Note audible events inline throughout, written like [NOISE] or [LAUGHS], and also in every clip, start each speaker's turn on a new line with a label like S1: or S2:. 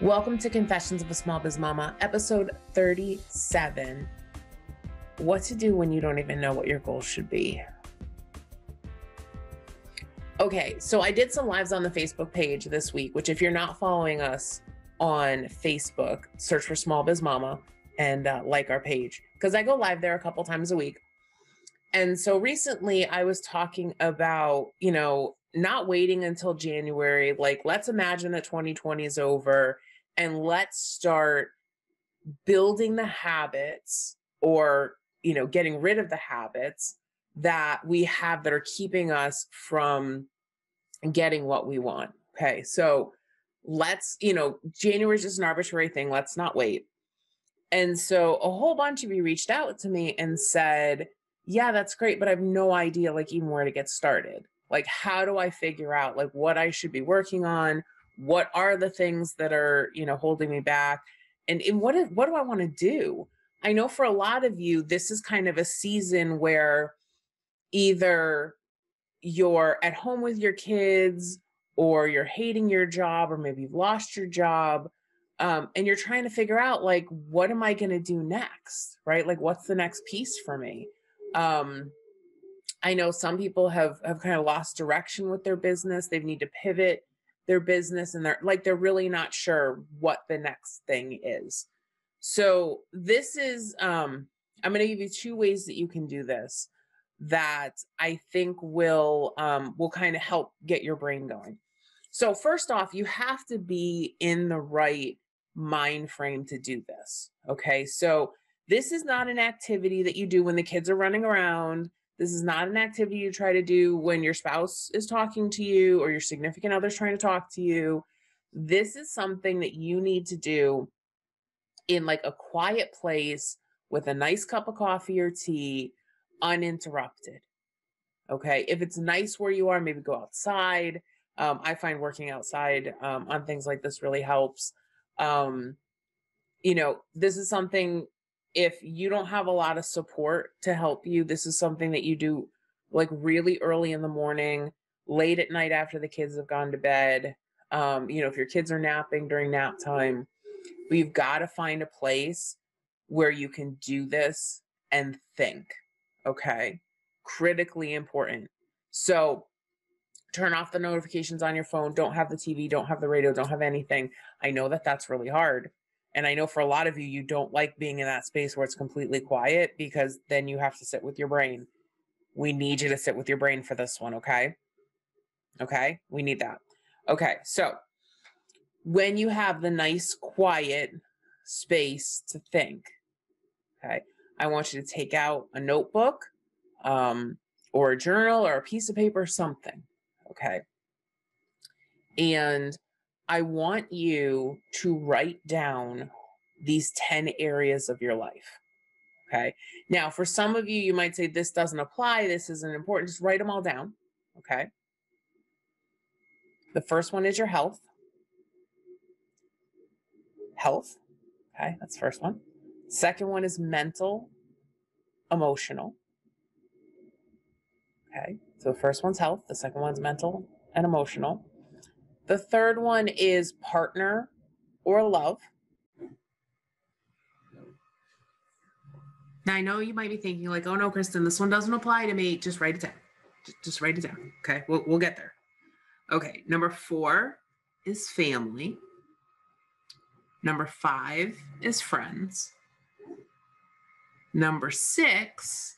S1: Welcome to Confessions of a Small Biz Mama, episode 37. What to do when you don't even know what your goals should be. Okay, so I did some lives on the Facebook page this week, which, if you're not following us on Facebook, search for Small Biz Mama and uh, like our page because I go live there a couple times a week. And so recently I was talking about, you know, not waiting until January. Like, let's imagine that 2020 is over and let's start building the habits or, you know, getting rid of the habits that we have that are keeping us from getting what we want. Okay. So let's, you know, January is just an arbitrary thing. Let's not wait. And so a whole bunch of you reached out to me and said, yeah, that's great, but I have no idea like even where to get started. Like, how do I figure out like what I should be working on? What are the things that are, you know, holding me back? And, and what, is, what do I want to do? I know for a lot of you, this is kind of a season where either you're at home with your kids or you're hating your job or maybe you've lost your job um, and you're trying to figure out like what am i going to do next right like what's the next piece for me um, i know some people have have kind of lost direction with their business they need to pivot their business and they're like they're really not sure what the next thing is so this is um i'm going to give you two ways that you can do this that i think will um will kind of help get your brain going so first off you have to be in the right mind frame to do this. Okay. So this is not an activity that you do when the kids are running around. This is not an activity you try to do when your spouse is talking to you or your significant other is trying to talk to you. This is something that you need to do in like a quiet place with a nice cup of coffee or tea, uninterrupted. Okay. If it's nice where you are, maybe go outside. Um, I find working outside um, on things like this really helps um you know this is something if you don't have a lot of support to help you this is something that you do like really early in the morning late at night after the kids have gone to bed um you know if your kids are napping during nap time we've got to find a place where you can do this and think okay critically important so turn off the notifications on your phone, don't have the TV, don't have the radio, don't have anything. I know that that's really hard. And I know for a lot of you, you don't like being in that space where it's completely quiet because then you have to sit with your brain. We need you to sit with your brain for this one, okay? Okay, we need that. Okay, so when you have the nice, quiet space to think, okay, I want you to take out a notebook um, or a journal or a piece of paper, something Okay. And I want you to write down these 10 areas of your life. Okay. Now, for some of you, you might say this doesn't apply. This isn't important. Just write them all down. Okay. The first one is your health. Health. Okay. That's first one. Second one is mental, emotional. Okay. So the first one's health, the second one's mental and emotional. The third one is partner or love. Now I know you might be thinking like, oh no, Kristin, this one doesn't apply to me. Just write it down. Just, write it down. Okay, we'll, we'll get there. Okay, number four is family. Number five is friends. Number six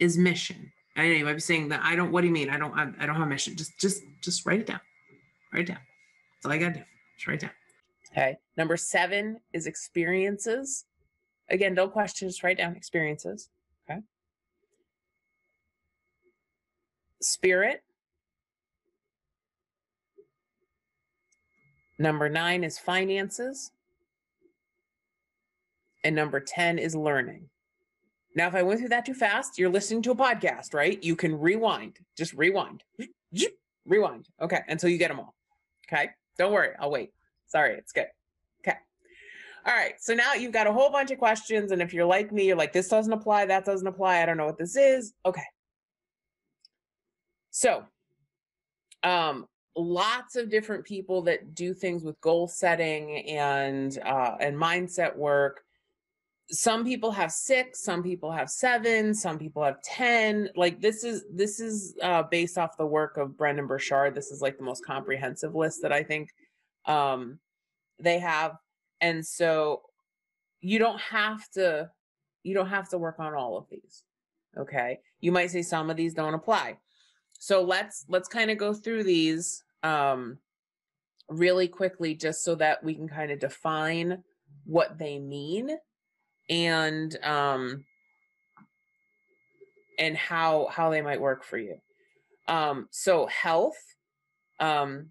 S1: is mission. I know you might be saying that I don't. What do you mean? I don't. I, I don't have a mission. Just, just, just write it down. Write it down. That's all I gotta do. Just write it down. Okay. Number seven is experiences. Again, don't question. Just write down experiences. Okay. Spirit. Number nine is finances. And number 10 is learning. Now, if I went through that too fast, you're listening to a podcast, right? You can rewind. Just rewind. Rewind. Okay. Until you get them all. Okay. Don't worry. I'll wait. Sorry. It's good. Okay. All right. So now you've got a whole bunch of questions. And if you're like me, you're like, this doesn't apply. That doesn't apply. I don't know what this is. Okay. So, um, lots of different people that do things with goal setting and uh, and mindset work some people have six some people have seven some people have ten like this is this is uh, based off the work of Brendon Burchard this is like the most comprehensive list that i think um, they have and so you don't have to you don't have to work on all of these okay? You might say some of these don't apply. So let's let's kind of go through these um, really quickly just so that we can kind of define what they mean and um and how how they might work for you. Um so health um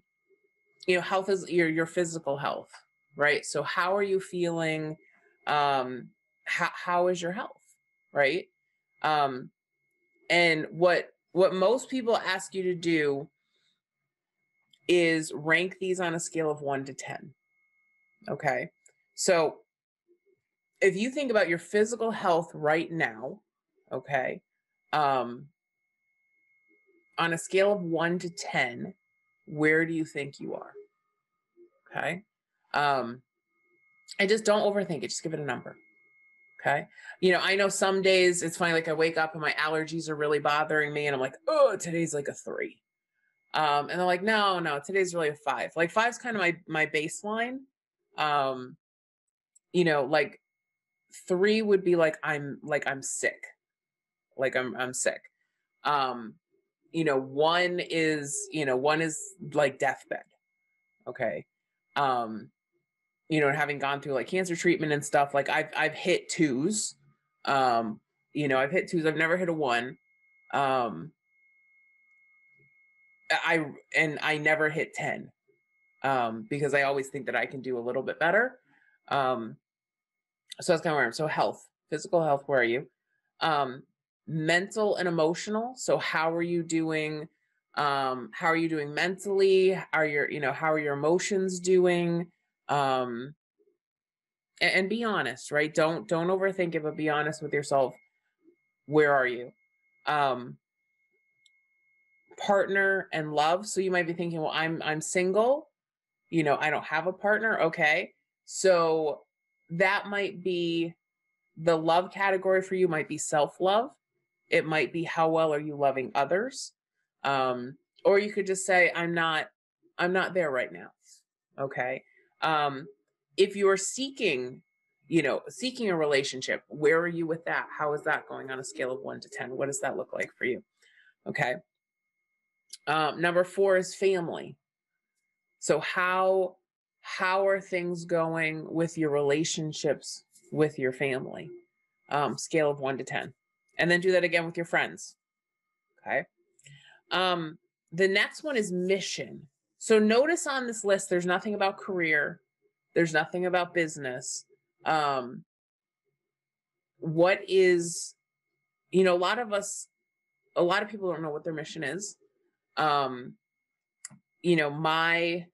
S1: you know health is your your physical health right? So how are you feeling um how, how is your health right? Um and what what most people ask you to do is rank these on a scale of 1 to 10 okay? So if you think about your physical health right now okay um on a scale of 1 to 10 where do you think you are? Okay um and just don't overthink it just give it a number okay? You know i know some days it's funny like i wake up and my allergies are really bothering me and i'm like oh today's like a three. Um and they're like no no today's really a five. Like five's kind of my my baseline um you know like three would be like i'm like i'm sick. Like i'm i'm sick. Um you know one is you know one is like deathbed okay? Um you know having gone through like cancer treatment and stuff like i've i've hit twos. Um you know i've hit twos. I've never hit a one. Um i and i never hit 10 um because i always think that i can do a little bit better. Um so that's kind of where i'm so health physical health where are you? Um mental and emotional. So how are you doing um how are you doing mentally? Are your you know how are your emotions doing? Um and, and be honest right? Don't don't overthink it but be honest with yourself. Where are you? Um partner and love. So you might be thinking well i'm i'm single. You know i don't have a partner. Okay. So that might be the love category for you might be self-love. It might be how well are you loving others? Um or you could just say i'm not i'm not there right now. Okay? Um if you are seeking you know seeking a relationship where are you with that? How is that going on a scale of 1 to 10 what does that look like for you? Okay? Um number 4 is family. So how how are things going with your relationships with your family um scale of 1 to 10 and then do that again with your friends okay um the next one is mission so notice on this list, there's nothing about career, there's nothing about business. Um, what is, you know, a lot of us, a lot of people don't know what their mission is. Um, you know, my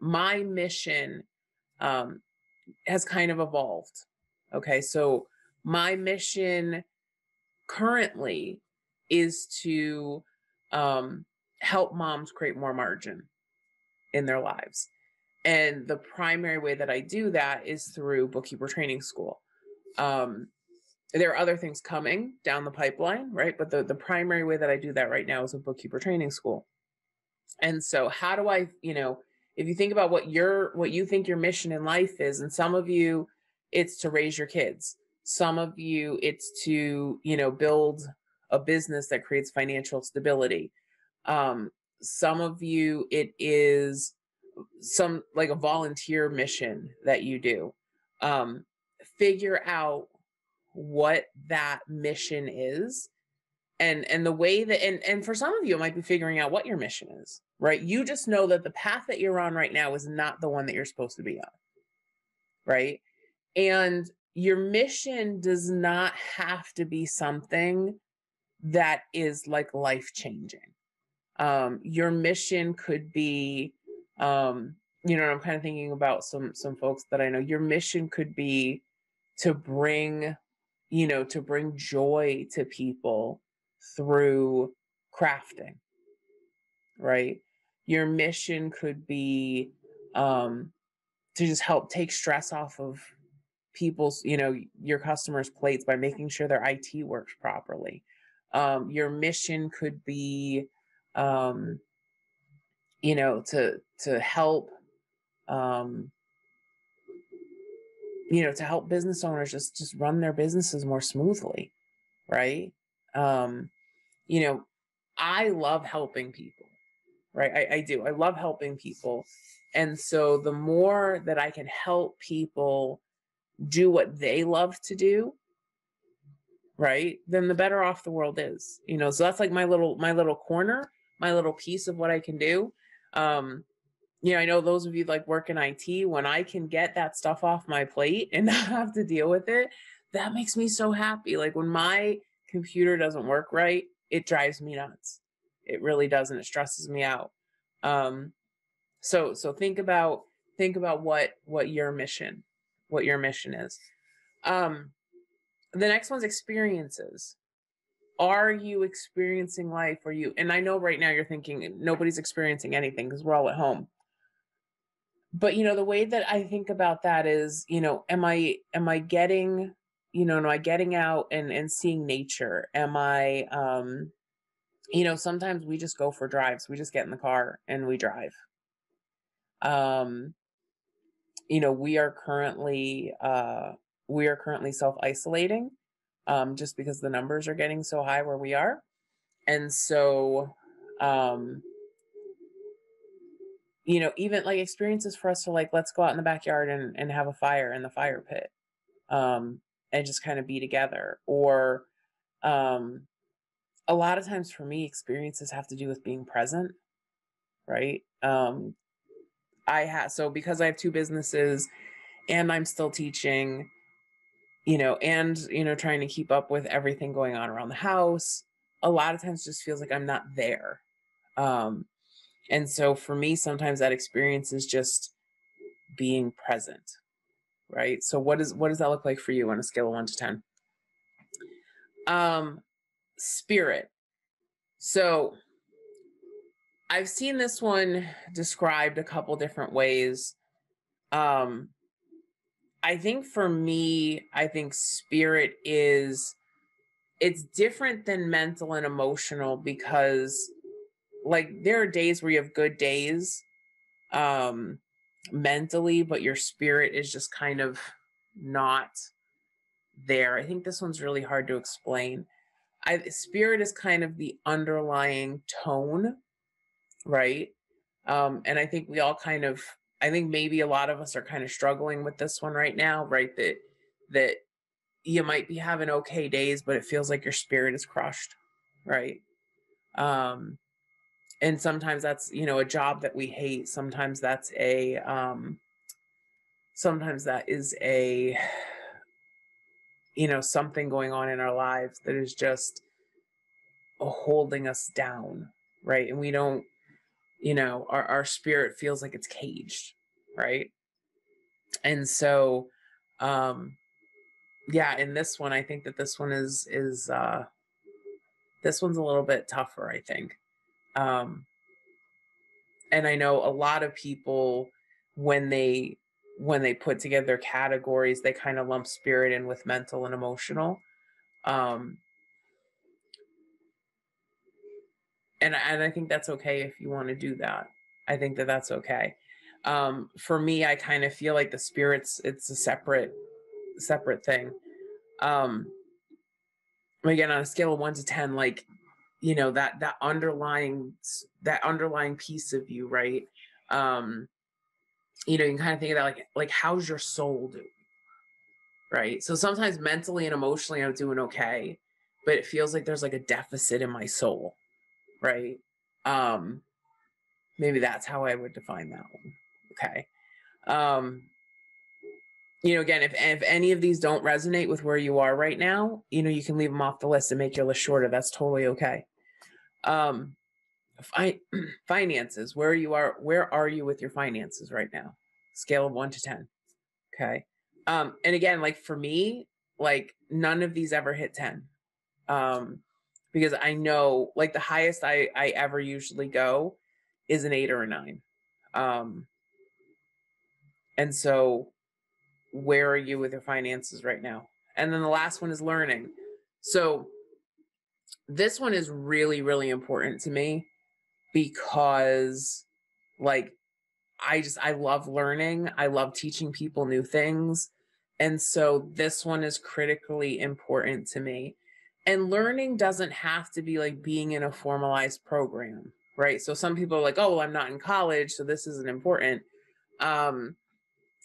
S1: my mission um, has kind of evolved. Okay, so my mission currently is to um, help moms create more margin in their lives. And the primary way that I do that is through bookkeeper training school. Um, there are other things coming down the pipeline, right? But the, the primary way that I do that right now is a bookkeeper training school. And so how do I, you know, if you think about what your what you think your mission in life is, and some of you it's to raise your kids. Some of you it's to, you know, build a business that creates financial stability. Um, some of you it is some like a volunteer mission that you do um figure out what that mission is and and the way that and and for some of you it might be figuring out what your mission is right? You just know that the path that you're on right now is not the one that you're supposed to be on right? And your mission does not have to be something that is like life changing um, your mission could be um, you know i'm kind of thinking about some some folks that i know your mission could be to bring you know to bring joy to people through crafting right your mission could be um, to just help take stress off of people's, you know, your customers' plates by making sure their IT works properly. Um, your mission could be, um, you know, to to help, um, you know, to help business owners just just run their businesses more smoothly, right? Um, you know, I love helping people, right? I, I do. I love helping people. And so the more that I can help people do what they love to do, right? Then the better off the world is. You know, so that's like my little my little corner, my little piece of what I can do. Um, you know, I know those of you like work in IT, when I can get that stuff off my plate and [LAUGHS] not have to deal with it, that makes me so happy. Like when my computer doesn't work right, it drives me nuts. It really does, and it stresses me out. Um, so so think about think about what what your mission what your mission is. Um, the next one's experiences. Are you experiencing life? Are you? And I know right now you're thinking nobody's experiencing anything because we're all at home. But you know the way that I think about that is, you know, am I am I getting, you know, am I getting out and and seeing nature? Am I, um, you know, sometimes we just go for drives. We just get in the car and we drive. Um, you know, we are currently uh, we are currently self isolating, um, just because the numbers are getting so high where we are, and so, um, you know, even like experiences for us to like let's go out in the backyard and and have a fire in the fire pit, um, and just kind of be together, or um, a lot of times for me, experiences have to do with being present, right? Um, I have so because I have two businesses and I'm still teaching, you know, and you know, trying to keep up with everything going on around the house, a lot of times just feels like I'm not there. Um and so for me sometimes that experience is just being present. Right? So what is what does that look like for you on a scale of 1 to 10? Um spirit. So I've seen this one described a couple different ways. Um, I think for me, I think spirit is it's different than mental and emotional because like there are days where you have good days um mentally but your spirit is just kind of not there. I think this one's really hard to explain. I spirit is kind of the underlying tone right? Um, and I think we all kind of, I think maybe a lot of us are kind of struggling with this one right now, right? That that you might be having okay days, but it feels like your spirit is crushed, right? Um, and sometimes that's you know a job that we hate. Sometimes that's a um, sometimes that is a you know something going on in our lives that is just holding us down right? And we don't you know our, our spirit feels like it's caged right? And so um yeah in this one i think that this one is is uh this one's a little bit tougher i think. Um and i know a lot of people when they when they put together categories they kind of lump spirit in with mental and emotional um and and I think that's okay if you want to do that. I think that that's okay. Um, for me, I kind of feel like the spirits it's a separate separate thing. Um, again, on a scale of one to ten, like you know that that underlying that underlying piece of you, right? Um, you know, you can kind of think of that like like how's your soul doing, right? So sometimes mentally and emotionally I'm doing okay, but it feels like there's like a deficit in my soul right? Um, maybe that's how I would define that one. Okay. Um, you know, again, if if any of these don't resonate with where you are right now, you know, you can leave them off the list and make your list shorter. That's totally okay. Um, fi- [CLEARS THROAT] finances, where you are, where are you with your finances right now? Scale of one to ten. Okay. Um, and again, like for me, like none of these ever hit ten. Um, because I know like the highest I I ever usually go is an eight or a nine. Um, and so, where are you with your finances right now? And then the last one is learning. So, this one is really, really important to me because, like, I just, I love learning. I love teaching people new things. And so, this one is critically important to me. And learning doesn't have to be like being in a formalized program right? So some people are like, oh, well, I'm not in college, so this isn't important. Um,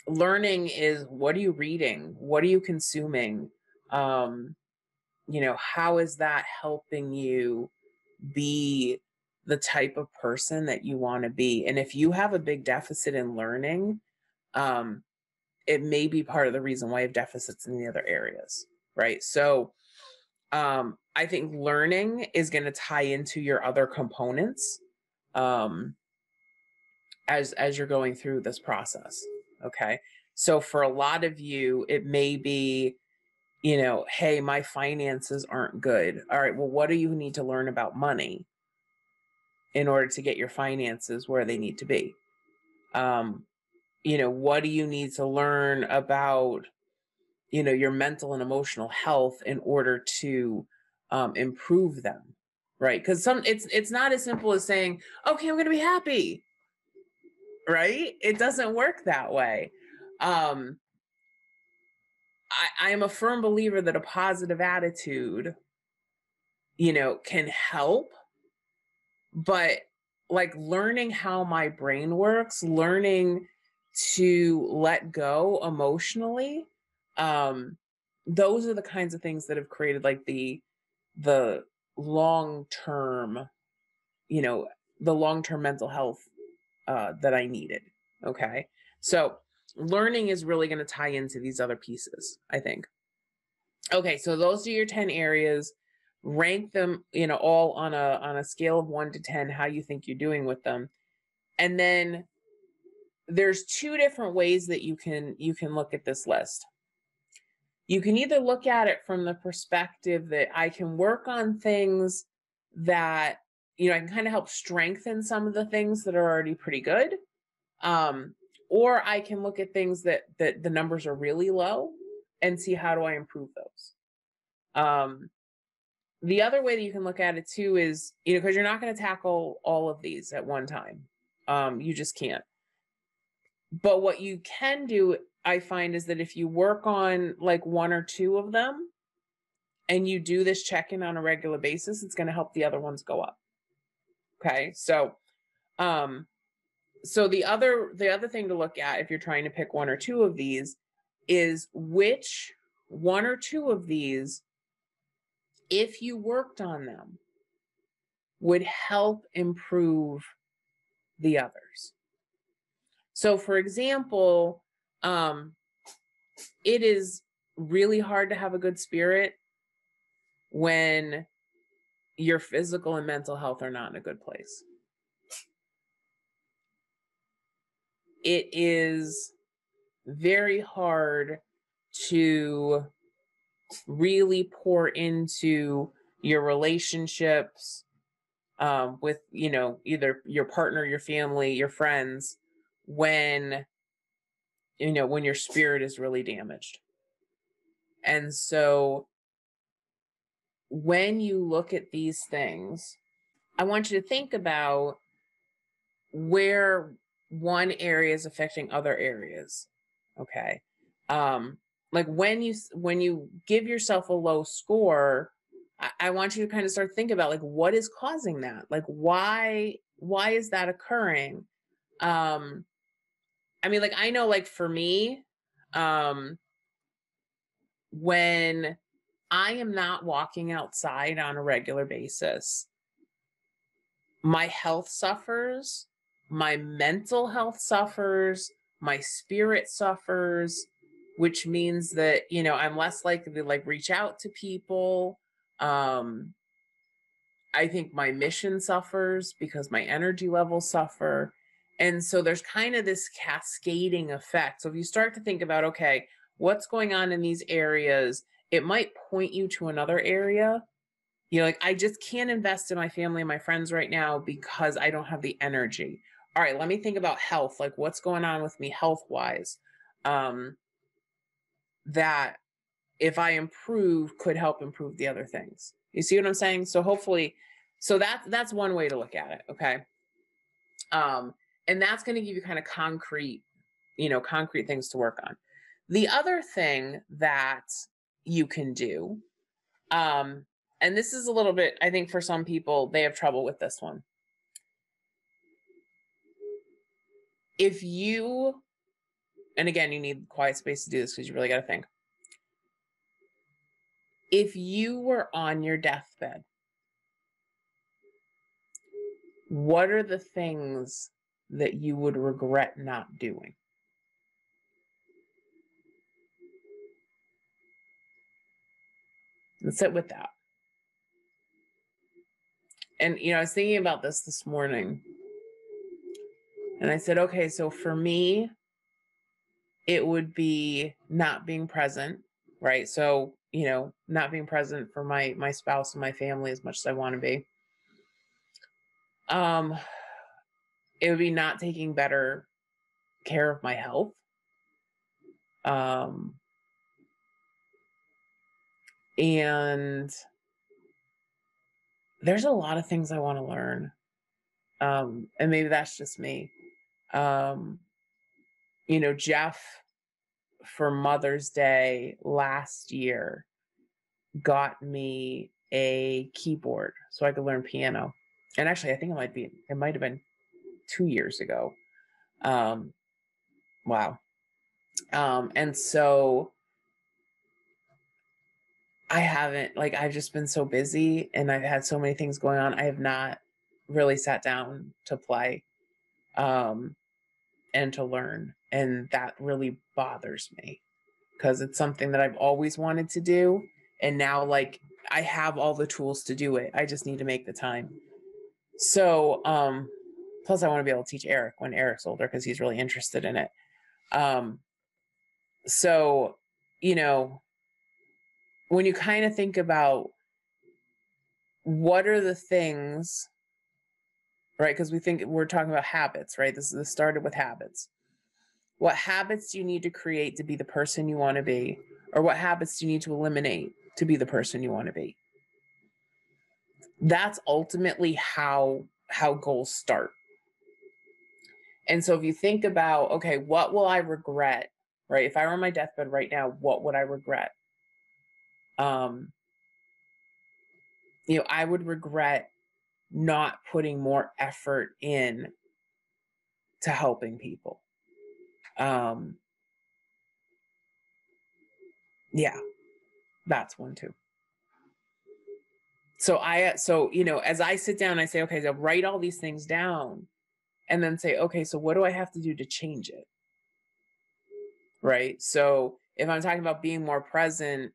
S1: learning is what are you reading? What are you consuming? Um, you know, how is that helping you be the type of person that you want to be? And if you have a big deficit in learning, um, it may be part of the reason why you have deficits in the other areas, right? So um, I think learning is going to tie into your other components um, as as you're going through this process. Okay, so for a lot of you, it may be, you know, hey, my finances aren't good. All right, well, what do you need to learn about money in order to get your finances where they need to be? Um, you know, what do you need to learn about, you know, your mental and emotional health in order to um, improve them? right because some it's it's not as simple as saying okay i'm gonna be happy right it doesn't work that way um i i am a firm believer that a positive attitude you know can help but like learning how my brain works learning to let go emotionally um those are the kinds of things that have created like the the long term, you know, the long term mental health uh, that I needed. Okay. So learning is really going to tie into these other pieces, I think. Okay. So those are your 10 areas. Rank them, you know, all on a on a scale of one to 10, how you think you're doing with them. And then there's two different ways that you can you can look at this list you can either look at it from the perspective that I can work on things that, you know, I can kind of help strengthen some of the things that are already pretty good. Um, or I can look at things that that the numbers are really low and see how do I improve those. Um, the other way that you can look at it too is, you know, because you're not going to tackle all of these at one time. Um, you just can't. But what you can do I find is that if you work on like one or two of them and you do this check in on a regular basis, it's going to help the other ones go up. Okay. So, um, so the other the other thing to look at if you're trying to pick one or two of these is which one or two of these if you worked on them would help improve the others so for example um, it is really hard to have a good spirit when your physical and mental health are not in a good place. It is very hard to really pour into your relationships um, with you know either your partner your family your friends when you know, when your spirit is really damaged. And so when you look at these things, I want you to think about where one area is affecting other areas. Okay. Um, like when you when you give yourself a low score, I, want you to kind of start think about like what is causing that? Like why why is that occurring? Um, I mean, like I know, like for me, um, when I am not walking outside on a regular basis, my health suffers, my mental health suffers, my spirit suffers, which means that, you know, I'm less likely to like reach out to people. Um, I think my mission suffers because my energy levels suffer. And so there's kind of this cascading effect. So if you start to think about, okay, what's going on in these areas, it might point you to another area, you know, like I just can't invest in my family and my friends right now because I don't have the energy. All right, let me think about health. Like what's going on with me health wise? Um, that if I improve could help improve the other things. You see what I'm saying? So hopefully, so that's that's one way to look at it. Okay. Um, and that's going to give you kind of concrete, you know, concrete things to work on. The other thing that you can do, um, and this is a little bit, I think for some people, they have trouble with this one. If you, and again, you need quiet space to do this because you really got to think. If you were on your deathbed, what are the things that you would regret not doing? Let's sit with that. And, you know, I was thinking about this this morning. And I said, okay, so for me, it would be not being present, right? So, you know, not being present for my my spouse and my family as much as I want to be. Um it would be not taking better care of my health. Um and there's a lot of things I want to learn. Um, and maybe that's just me. Um, you know, Jeff for Mother's Day last year got me a keyboard so I could learn piano. And actually, I think it might be, it might have been two years ago. Um, wow. Um, and so I haven't like I've just been so busy and I've had so many things going on. I have not really sat down to play um and to learn and that really bothers me because it's something that I've always wanted to do and now like I have all the tools to do it. I just need to make the time. So um plus I want to be able to teach Eric when Eric's older because he's really interested in it. Um so you know when you kind of think about what are the things right because we think we're talking about habits right this, this started with habits what habits do you need to create to be the person you want to be or what habits do you need to eliminate to be the person you want to be. That's ultimately how how goals start. And so if you think about okay what will i regret right? If i were on my deathbed right now what would i regret? Um you know i would regret not putting more effort in to helping people um yeah that's one too so i so you know as i sit down i say okay so write all these things down and then say okay so what do i have to do to change it right so if i'm talking about being more present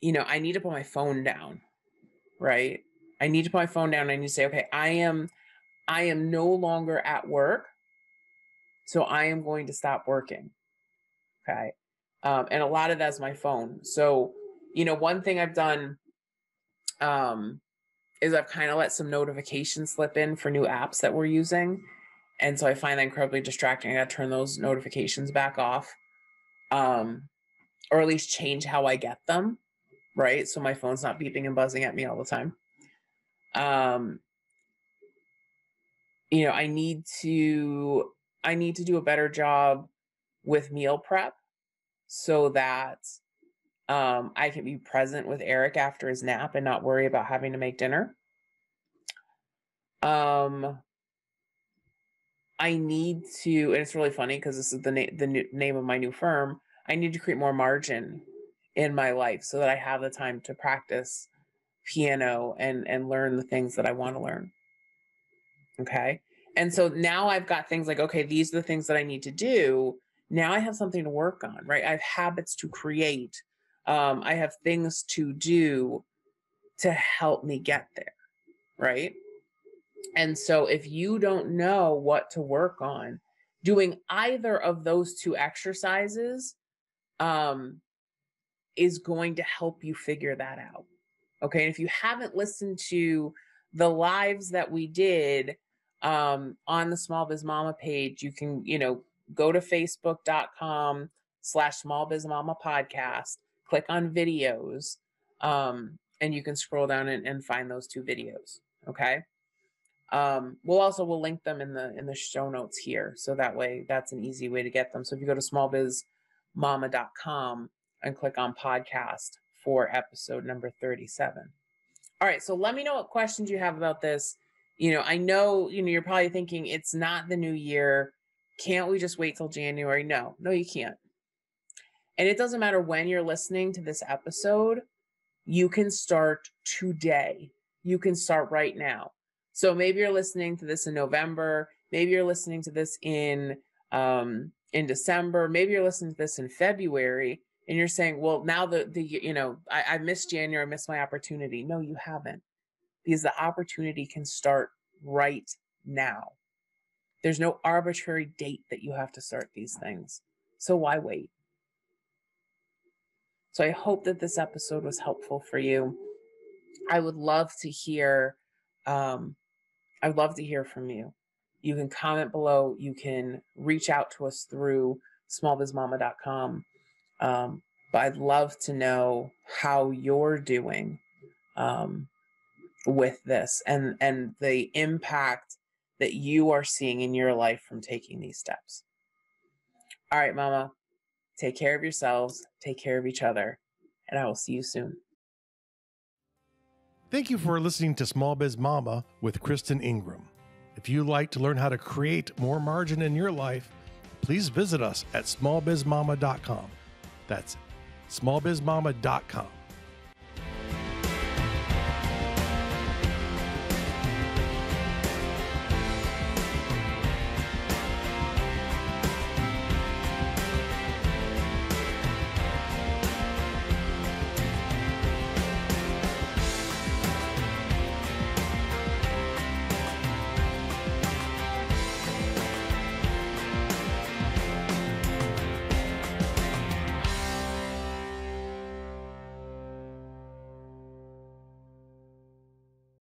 S1: you know, I need to put my phone down, right? I need to put my phone down. Need to say, okay, I am, I am no longer at work. So I am going to stop working. Okay. Um, and a lot of that's my phone. So, you know, one thing I've done um, is I've kind of let some notifications slip in for new apps that we're using. And so I find that incredibly distracting. I got to turn those notifications back off um, or at least change how I get them right? So my phone's not beeping and buzzing at me all the time. Um, you know, I need to I need to do a better job with meal prep so that um, I can be present with Eric after his nap and not worry about having to make dinner. Um, I need to, and it's really funny because this is the name the new, name of my new firm. I need to create more margin in my life so that I have the time to practice piano and and learn the things that I want to learn. Okay? And so now I've got things like okay, these are the things that I need to do. Now I have something to work on, right? I have habits to create. Um, I have things to do to help me get there, right? And so if you don't know what to work on, doing either of those two exercises um is going to help you figure that out. Okay. And if you haven't listened to the lives that we did um, on the Small Biz Mama page, you can, you know, go to facebook.com slash small biz mama podcast, click on videos, um, and you can scroll down and, and find those two videos. Okay. Um, we'll also we'll link them in the in the show notes here. So that way that's an easy way to get them. So if you go to smallbizmama.com and click on podcast for episode number 37. All right, so let me know what questions you have about this. You know, I know, you know, you're probably thinking it's not the new year. Can't we just wait till January? No, no, you can't. And it doesn't matter when you're listening to this episode, you can start today. You can start right now. So maybe you're listening to this in November, maybe you're listening to this in um in December, maybe you're listening to this in February and you're saying, well, now the the you know, I, I missed January, I missed my opportunity. No, you haven't. Because the opportunity can start right now. There's no arbitrary date that you have to start these things. So why wait? So I hope that this episode was helpful for you. I would love to hear um I'd love to hear from you. You can comment below, you can reach out to us through smallbizmama.com um, but I'd love to know how you're doing um, with this and and the impact that you are seeing in your life from taking these steps. All right, Mama, take care of yourselves, take care of each other, and I will see you soon.
S2: Thank you for listening to Small Biz Mama with Kristin Ingram. If you'd like to learn how to create more margin in your life, please visit us at smallbizmama.com. That's smallbizmama.com.